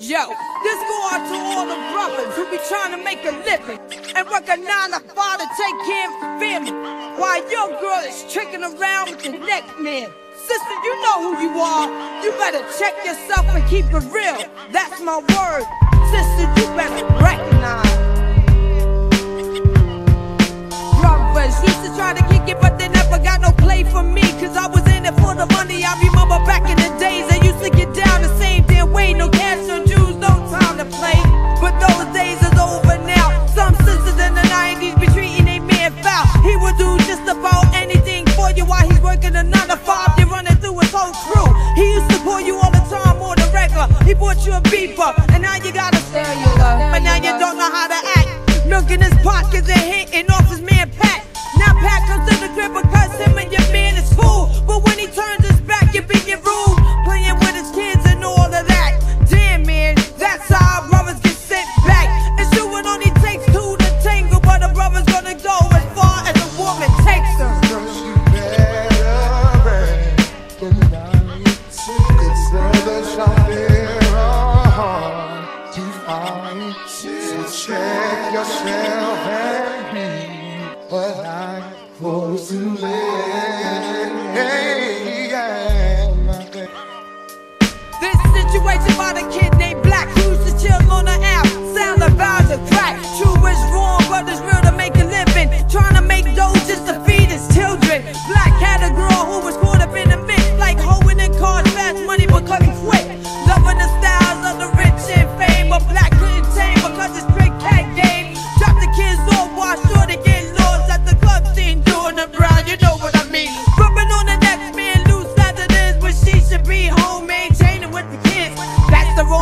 Yo, this go out to all the brothers who be trying to make a living and work a nine to five to take care of family while your girl is tricking around with the neck man. Sister, you know who you are. You better check yourself and keep it real. That's my word. Sister, you better recognize. Brothers used to try to kick it, but they never got no nine to five, they're running through his whole crew. He used to pull you all the time on the regular. He bought you a beeper, and now you gotta cellular. But now you don't know how to act. Look in his pockets and It's uh-huh. to find. Yourself but I'm to live. This situation by the kid.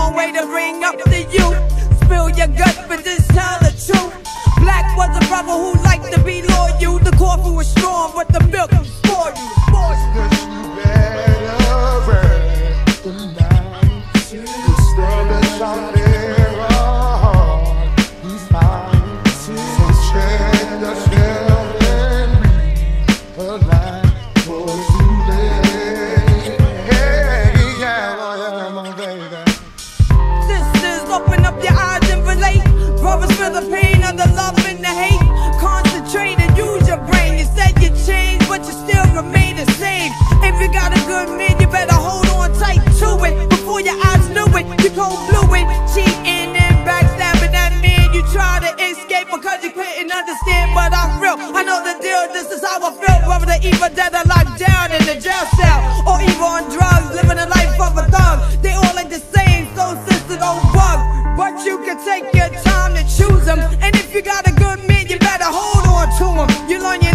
long way to bring up the youth. Spill your guts, but this time the truth. Black was a brother who liked to be loyal. The coffee was strong, but the milk to choose them. And if you got a good man, you better hold on to him. You learn your